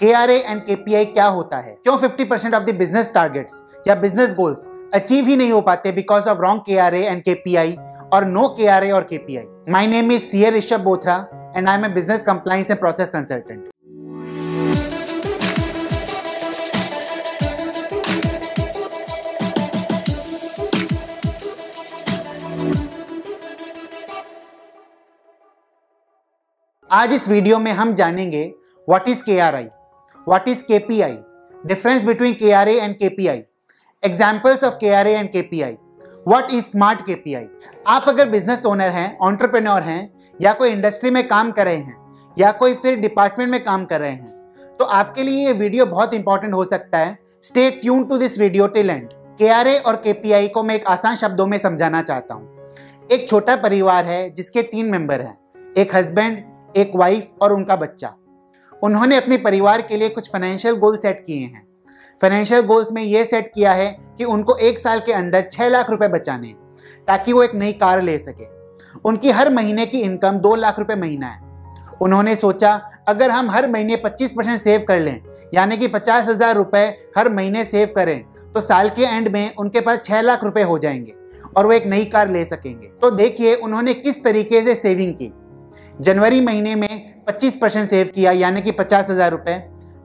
K R and K P I क्या होता है? क्यों 50% ऑफ़ द बिज़नेस टारगेट्स या बिज़नेस गोल्स अचीव ही नहीं हो पाते because of wrong K R A and K P I और नो के आर ए और K P I my name is C Rishabh Bothra and I am a business compliance and process consultant आज इस video में हम जानेंगे what is K R I and K P I examples of K R A and K P I what is SMART K P I आप अगर business owner हैं entrepreneur हैं, या कोई इंडस्ट्री में काम कर रहे हैं, या कोई फिर डिपार्टमेंट में काम कर रहे हैं तो आपके लिए ये वीडियो बहुत इंपॉर्टेंट हो सकता है। Stay tune to this video till end K R A और के पी आई को मैं एक आसान शब्दों में समझाना चाहता हूँ। एक छोटा परिवार है जिसके तीन मेंबर हैं। एक हस्बैंड एक वाइफ और उनका बच्चा। उन्होंने अपने परिवार के लिए कुछ फाइनेंशियल गोल सेट किए हैं। फाइनेंशियल गोल्स में ये सेट किया है कि उनको एक साल के अंदर छः लाख रुपए बचाने, ताकि वो एक नई कार ले सके। उनकी हर महीने की इनकम दो लाख रुपए महीना है। उन्होंने सोचा, अगर हम हर महीने 25 परसेंट सेव कर लें, यानी कि पचास हज़ार रुपये हर महीने सेव करें तो साल के एंड में उनके पास छः लाख रुपए हो जाएँगे और वो एक नई कार ले सकेंगे। तो देखिए, उन्होंने किस तरीके से सेविंग की। जनवरी महीने में 25 परसेंट सेव किया, यानी कि पचास हज़ार रुपये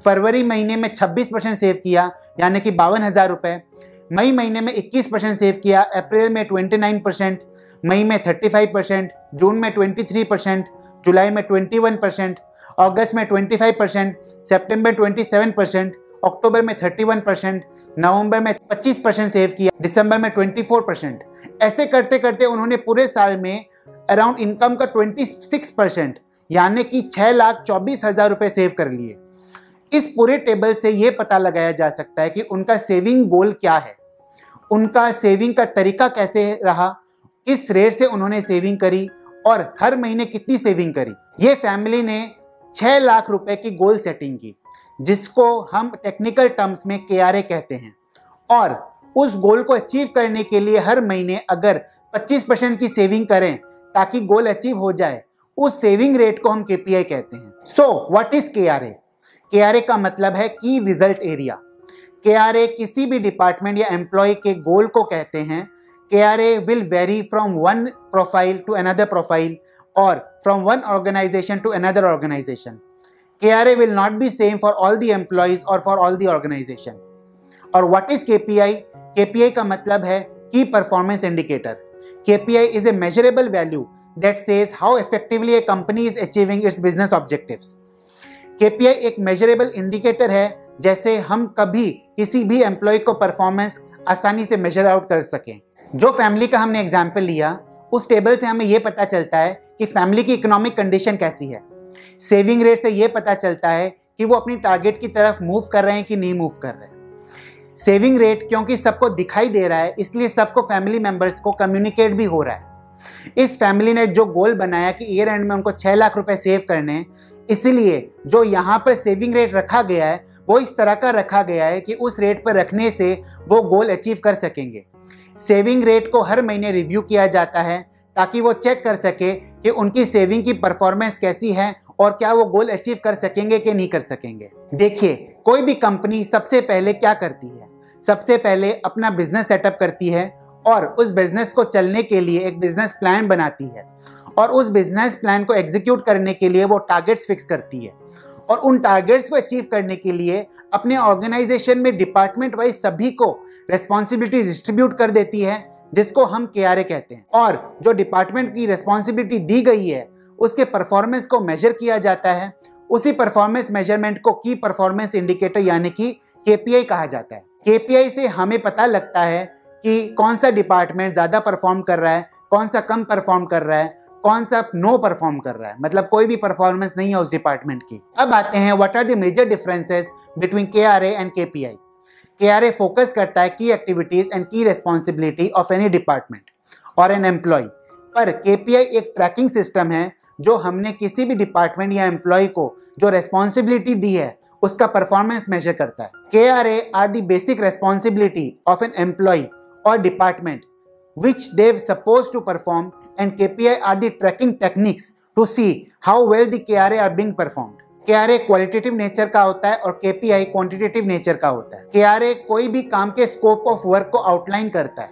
फरवरी महीने में 26 परसेंट सेव किया, यानी कि बावन हज़ार रुपये मई महीने में 21 परसेंट सेव किया, अप्रैल में 29 परसेंट। मई में 35 परसेंट। जून में 23 परसेंट। जुलाई में 21 परसेंट। अगस्त में 25 परसेंट। September 27 percent. अक्टूबर में 31 परसेंट। नवंबर में 25 परसेंट सेव किया, दिसंबर में 24 परसेंट। ऐसे करते करते उन्होंने पूरे साल में अराउंड इनकम का 26 परसेंट। यानी कि छः लाख चौबीस हज़ार रुपये सेव कर लिए। इस पूरे टेबल से ये पता लगाया जा सकता है कि उनका सेविंग गोल क्या है। उनका सेविंग का तरीका कैसे रहा, किस रेट से उन्होंने सेविंग करी और हर महीने कितनी सेविंग करी। ये फैमिली ने छः लाख रुपए की गोल सेटिंग की, जिसको हम टेक्निकल टर्म्स में के कहते हैं। और उस गोल को अचीव करने के लिए हर महीने अगर 25 परसेंट की सेविंग करें, ताकि गोल अचीव हो जाए उस सेविंग रेट को हम के कहते हैं। So what is K R K R का मतलब है की result area K R A किसी भी डिपार्टमेंट या एम्प्लॉय के गोल को कहते हैं। K R A will vary from one profile to another profile और from one organisation to another organisation K R A will not be same for all the employees और for all the organisation और what is K P I K P I का मतलब है की performance indicator KPI is a measurable value that says how effectively a company is achieving its business objectives. KPI एक measurable indicator है, जैसे हम कभी किसी भी एम्प्लॉय को परफॉर्मेंस आसानी से मेजर आउट कर सकें। जो फैमिली का हमने एग्ज़ाम्पल लिया, उस टेबल से हमें ये पता चलता है कि फैमिली की इकोनॉमिक कंडीशन कैसी है। सेविंग रेट से ये पता चलता है कि वो अपनी टारगेट की तरफ़ मूव कर रहे हैं कि नहीं मूव कर रहे हैं। सेविंग रेट क्योंकि सबको दिखाई दे रहा है, इसलिए सबको फैमिली मेंबर्स को कम्युनिकेट भी हो रहा है। इस फैमिली ने जो गोल बनाया कि ईयर एंड में उनको छः लाख रुपए सेव करने इसलिए जो यहाँ पर सेविंग रेट रखा गया है, वो इस तरह का रखा गया है कि उस रेट पर रखने से वो गोल अचीव कर सकेंगे। सेविंग रेट को हर महीने रिव्यू किया जाता है ताकि वो चेक कर सके कि उनकी सेविंग की परफॉर्मेंस कैसी है और क्या वो गोल अचीव कर सकेंगे कि नहीं कर सकेंगे। देखिए, कोई भी कंपनी सबसे पहले क्या करती है? सबसे पहले अपना बिज़नेस सेटअप करती है और उस बिज़नेस को चलने के लिए एक बिज़नेस प्लान बनाती है। और उस बिज़नेस प्लान को एग्जीक्यूट करने के लिए वो टारगेट्स फिक्स करती है। और उन टारगेट्स को अचीव करने के लिए अपने ऑर्गेनाइजेशन में डिपार्टमेंट वाइज सभी को रेस्पॉन्सिबिलिटी डिस्ट्रीब्यूट कर देती है, जिसको हम के कहते हैं। और जो डिपार्टमेंट की रिस्पॉन्सिबिलिटी दी गई है, उसके परफॉर्मेंस को मेजर किया जाता है। उसी परफॉर्मेंस मेज़रमेंट को की परफॉर्मेंस इंडिकेटर यानी कि के कहा जाता है। के से हमें पता लगता है कि कौन सा डिपार्टमेंट ज़्यादा परफॉर्म कर रहा है, कौन सा कम परफॉर्म कर रहा है, कौन सा नो परफॉर्म कर रहा है। मतलब कोई भी परफॉर्मेंस नहीं है उस डिपार्टमेंट की। अब आते हैं what are the major differences between K R A and K P I K R A focus करता है की activities and key responsibility of any department और एन एम्प्लॉय पर के पी आई एक ट्रैकिंग सिस्टम है, जो हमने किसी भी डिपार्टमेंट या एम्प्लॉय को जो रेस्पॉन्सिबिलिटी दी है, उसका परफॉर्मेंस मेजर करता है। K R A are the basic responsibility of an employee और department which they're supposed to perform, and KPI are the tracking techniques to see how well the KRA are being performed. K R A qualitative nature का होता है और K P आई quantitative nature का होता है। K R ए कोई भी काम के स्कोप ऑफ़ वर्क को आउटलाइन करता है।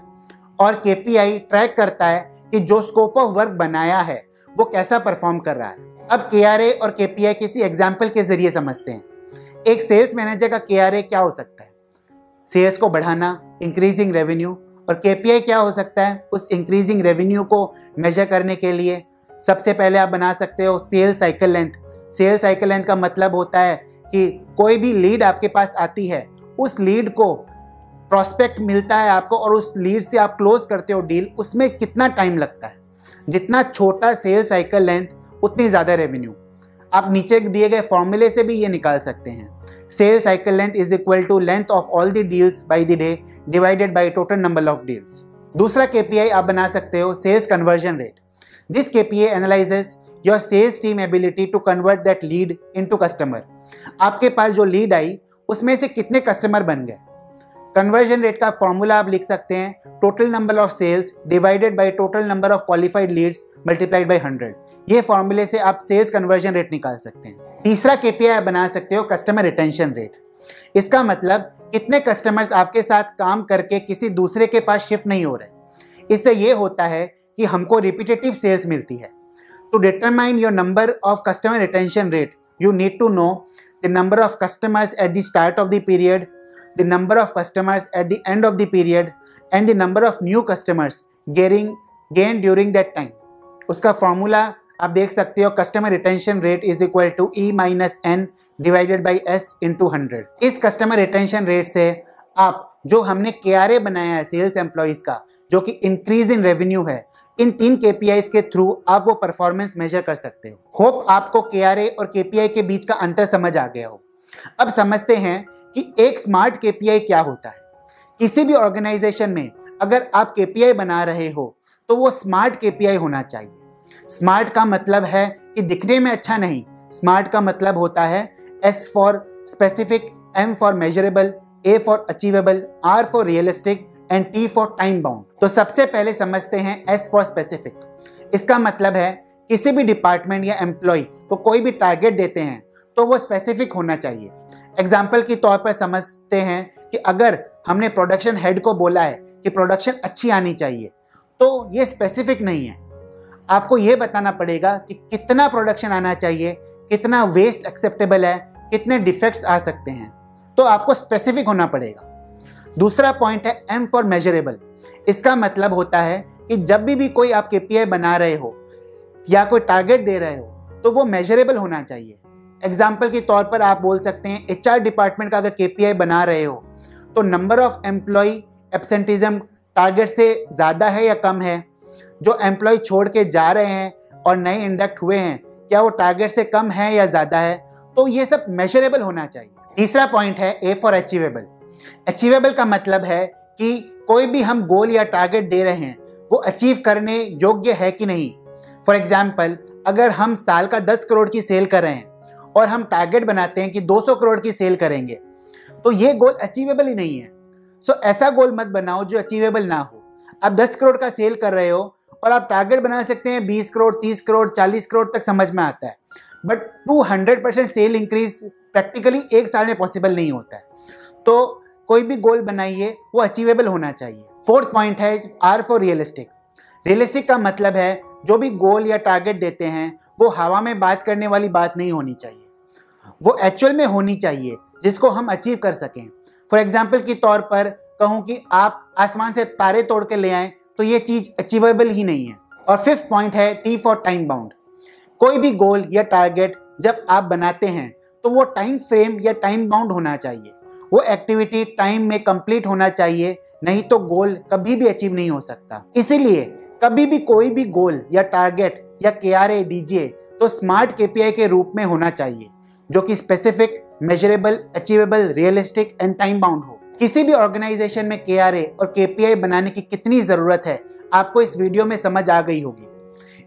और के ट्रैक करता है कि जो स्कोप ऑफ़ वर्क बनाया है, वो कैसा परफॉर्म कर रहा है। अब के और के किसी एग्ज़ाम्पल के ज़रिए समझते हैं। एक सेल्स मैनेजर का के क्या हो सकता है? सेल्स को बढ़ाना इंक्रीजिंग रेवेन्यू और के क्या हो सकता है? उस इंक्रीजिंग रेवेन्यू को मेजर करने के लिए। सबसे पहले आप बना सकते हो sale cycle length sale cycle length का मतलब होता है कि कोई भी लीड आपके पास आती है, उस लीड को प्रॉस्पेक्ट मिलता है आपको और उस लीड से आप क्लोज करते हो डील उसमें कितना टाइम लगता है? जितना छोटा सेल साइकिल लेंथ उतनी ज़्यादा रेवेन्यू आप नीचे दिए गए फॉर्मूले से भी ये निकाल सकते हैं। Sale cycle length is equal to length of all the deals by the day divided by total number of deals दूसरा केपीआई आप बना सकते हो sales conversion rate this K P analyses your sales team ability to convert that lead into customer आपके पास जो lead I, उसमें से कितने कस्टमर बन गए? कन्वर्जन रेट का फॉर्मूला आप लिख सकते हैं total number of sales divided by total number of qualified leads multiplied by 100 ये फॉर्मूले से आप सेल्स कन्वर्जन रेट निकाल सकते हैं। तीसरा केपीआई बना सकते हो कस्टमर रिटेंशन रेट इसका मतलब कितने कस्टमर्स आपके साथ काम करके किसी दूसरे के पास शिफ्ट नहीं हो रहे इससे ये होता है कि हमको रिपीटेटिव सेल्स मिलती है। To determine your number of customer retention rate you need to know the number of customers at the start of the period the number of customers at the end of the period and the number of new customers getting, gained during that time. उसका formula आप देख सकते हो customer retention rate is equal to E minus N divided by S into hundred इस customer retention rate से आप जो हमने के बनाया है सेल्स एम्प्लॉयज़ का, जो कि इंक्रीज इन रेवेन्यू है, इन तीन के के थ्रू आप वो परफॉर्मेंस मेजर कर सकते हो। होप आपको के और के के बीच का अंतर समझ आ गया हो। अब समझते हैं कि एक स्मार्ट के क्या होता है। किसी भी ऑर्गेनाइजेशन में अगर आप केपीआई बना रहे हो तो वो स्मार्ट के होना चाहिए। स्मार्ट का मतलब है कि दिखने में अच्छा नहीं। स्मार्ट का मतलब होता है S for specific M for measurable A for achievable R for realistic and T for time bound तो सबसे पहले समझते हैं एस फॉर स्पेसिफिक इसका मतलब है किसी भी डिपार्टमेंट या एम्प्लॉय को कोई भी टारगेट देते हैं तो वो स्पेसिफिक होना चाहिए। एग्ज़ाम्पल के तौर पर समझते हैं कि अगर हमने प्रोडक्शन हेड को बोला है कि प्रोडक्शन अच्छी आनी चाहिए तो ये स्पेसिफिक नहीं है। आपको ये बताना पड़ेगा कि कितना प्रोडक्शन आना चाहिए, कितना वेस्ट एक्सेप्टेबल है, कितने डिफेक्ट्स आ सकते हैं। तो आपको स्पेसिफिक होना पड़ेगा। दूसरा पॉइंट है एम फॉर मेजरेबल इसका मतलब होता है कि जब भी भी कोई आप के बना रहे हो या कोई टारगेट दे रहे हो तो वो मेजरेबल होना चाहिए। एग्ज़ाम्पल के तौर पर आप बोल सकते हैं एचआर डिपार्टमेंट का अगर के बना रहे हो तो number of employee absenteeism target से ज़्यादा है या कम है? जो एम्प्लॉय छोड़ के जा रहे हैं और नए इंडक्ट हुए हैं, क्या वो टारगेट से कम है या ज़्यादा है? तो ये सब मेजरेबल होना चाहिए। तीसरा पॉइंट है ए फॉर अचीवेबल अचीवेबल का मतलब है कि कोई भी हम गोल या टारगेट दे रहे हैं, वो अचीव करने योग्य है कि नहीं? फॉर एग्ज़ाम्पल अगर हम साल का दस करोड़ की सेल कर रहे हैं और हम टारगेट बनाते हैं कि 200 करोड़ की सेल करेंगे। तो ये गोल अचीवेबल ही नहीं है। सो so, ऐसा गोल मत बनाओ जो अचीवेबल ना हो। आप 10 करोड़ का सेल कर रहे हो और आप टारगेट बना सकते हैं 20 करोड़ 30 करोड़ 40 करोड़ तक समझ में आता है। But two hundred percent sale increase practically एक साल में पॉसिबल नहीं होता है। तो कोई भी गोल बनाइए वो अचीवेबल होना चाहिए। फोर्थ पॉइंट है आर फॉर रियलिस्टिक रियलिस्टिक का मतलब है जो भी गोल या टारगेट देते हैं वो हवा में बात करने वाली बात नहीं होनी चाहिए। वो एक्चुअल में होनी चाहिए, जिसको हम अचीव कर सकें। फॉर एग्ज़ाम्पल के तौर पर कहूँ कि आप आसमान से तारे तोड़ के ले आएँ तो ये चीज़ अचीवेबल ही नहीं है। और फिफ्थ पॉइंट है टी फॉर टाइम बाउंड कोई भी गोल या टारगेट जब आप बनाते हैं तो वो टाइम फ्रेम या टाइम बाउंड होना चाहिए। वो एक्टिविटी टाइम में कंप्लीट होना चाहिए, नहीं तो गोल कभी भी अचीव नहीं हो सकता। इसीलिए कभी भी कोई भी गोल या टारगेट या के दीजिए तो स्मार्ट के के रूप में होना चाहिए। जो कि specific measurable achievable realistic and time bound हो किसी भी ऑर्गेनाइजेशन में केआरए और केपीआई बनाने की कितनी ज़रूरत है आपको इस वीडियो में समझ आ गई होगी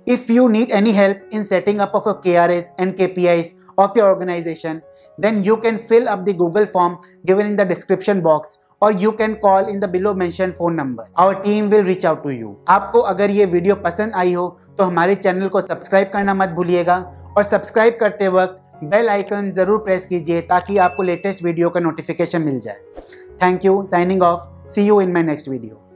If you need any help in setting up of your KRAs and KPIs of your organization, then you can fill up the Google form given in the description box or you can call in the below mentioned phone number. Our team will reach out to you. आपको अगर ये video पसंद आई हो तो हमारे channel को subscribe करना मत भूलिएगा और सब्सक्राइब करते वक्त बेल आइकन ज़रूर प्रेस कीजिए ताकि आपको लेटेस्ट वीडियो का नोटिफिकेशन मिल जाए। Thank you signing off see you in my next video